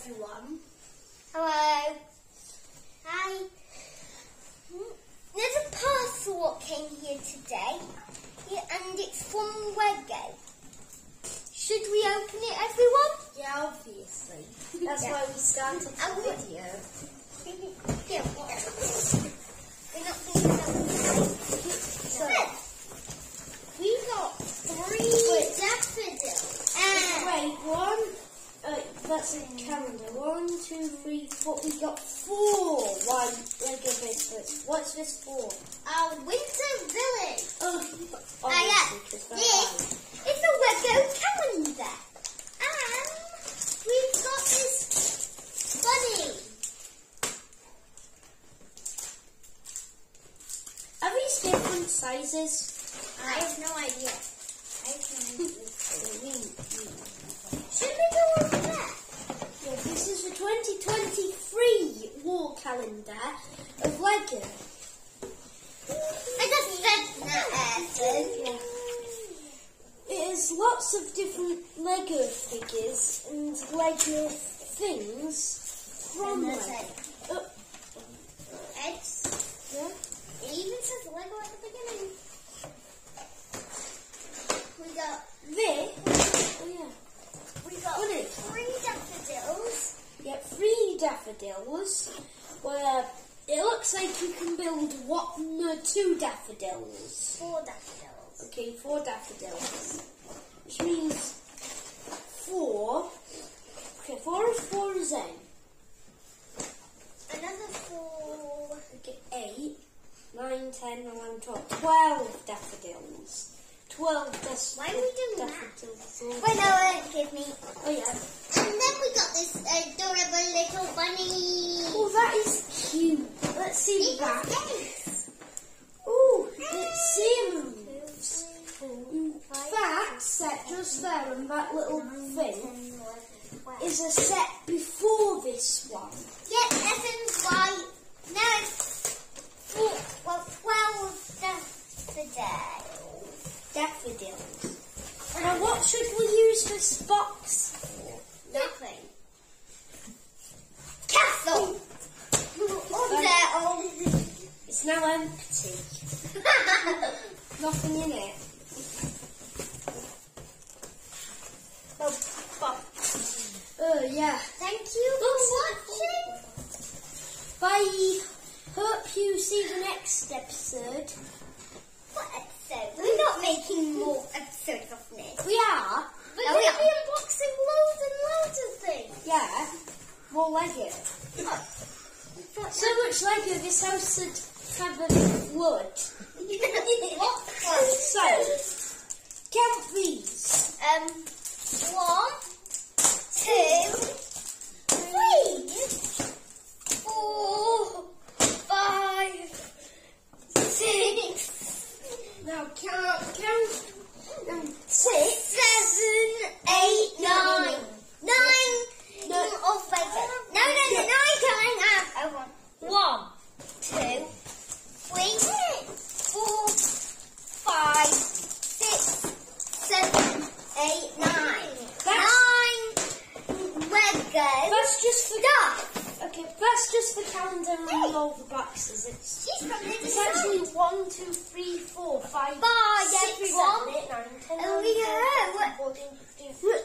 everyone. Hello. Hi. There's a parcel what came here today, and it's from Lego. Should we open it, everyone? Yeah, obviously. That's Yeah. why we started the video. yeah, we. We're not going to have So, We got three daffodils. And wait, one. A calendar. One, two, three, four. We got four One Lego biscuits. What's this for? our winter village. Oh, yeah. obviously, 'cause This is a Lego calendar. And we've got this bunny. Are these different sizes? I have no idea. I have no idea. Yeah, Should we go over there? this is the 2023 wall calendar of Lego. I just said that, has lots of different Lego figures and Lego things from And Lego. that's Oh, It's, yeah. it even says Lego at the beginning. We got, This, oh yeah, we got What is it? three daffodils. you get three daffodils where it looks like you can build one or two daffodils. Four daffodils. Okay, four daffodils, which means four. Okay, four is four is eight. Another four. Okay, eight, nine, ten, eleven, twelve, twelve daffodils. Twelve das- Why are we doing that? daffodils. Wait, no, give me. Oh yeah. And then we got this bunny. Oh, that is cute. Let's see the It's back. nice. Oh, it's. Two, That set just there and that little thing 10, 11, 12. is a set before this one. Yes, Evan's right. No, it's well, 12 daffodils. Daffodils. Now, what should we use this box for? Nothing. Castle. oh, there, oh. It's now empty. Nothing in it. Oh, oh. Oh, yeah. Thank you for watching. Bye. Hope you see the next episode. What episode? We're not making more episodes of this. We are. We're Oh, going to be unboxing loads and loads of things. Yeah. More Lego. But So much Lego, this house would have a flood. what? So, count these. Um, one, two, three, four, five, six, Now count, count. Um, random the boxes. It's, it's actually one, two, three, four, five, Bye, six, everyone. we 15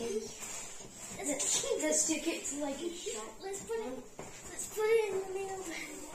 a. Let's take it to like a shop. Let's put it. Let's put it in the mailbag.